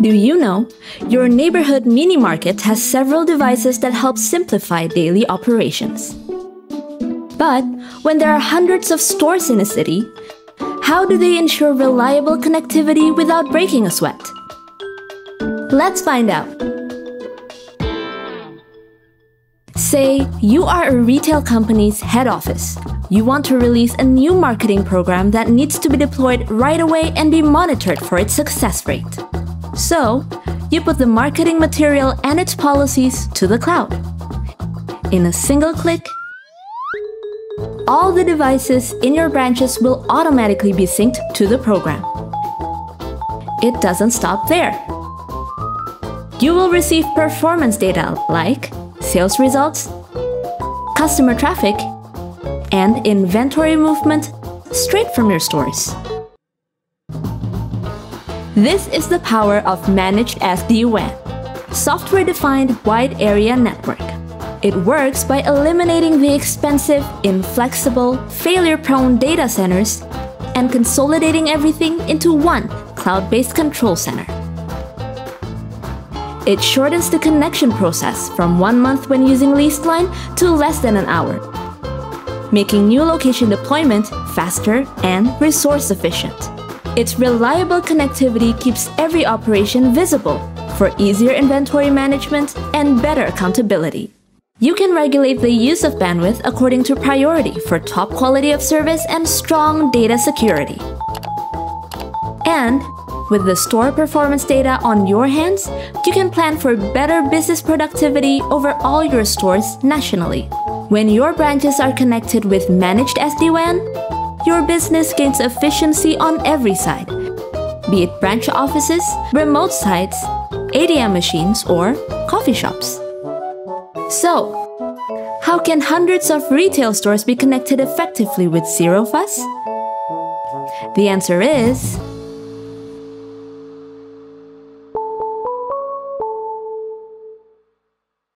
Do you know? Your neighborhood mini market has several devices that help simplify daily operations. But when there are hundreds of stores in a city, how do they ensure reliable connectivity without breaking a sweat? Let's find out. Say you are a retail company's head office. You want to release a new marketing program that needs to be deployed right away and be monitored for its success rate. So, you put the marketing material and its policies to the cloud. In a single click, all the devices in your branches will automatically be synced to the program. It doesn't stop there. You will receive performance data like sales results, customer traffic, and inventory movement straight from your stores. This is the power of Managed SD-WAN, software-defined wide area network. It works by eliminating the expensive, inflexible, failure-prone data centers and consolidating everything into one cloud-based control center. It shortens the connection process from one month when using Leased-Line to less than an hour, making new location deployment faster and resource efficient. Its reliable connectivity keeps every operation visible for easier inventory management and better accountability. You can regulate the use of bandwidth according to priority for top quality of service and strong data security. And with the store performance data on your hands, you can plan for better business productivity over all your stores nationally. When your branches are connected with managed SD-WAN, your business gains efficiency on every side, be it branch offices, remote sites, ATM machines, or coffee shops. So, how can hundreds of retail stores be connected effectively with zero fuss? The answer is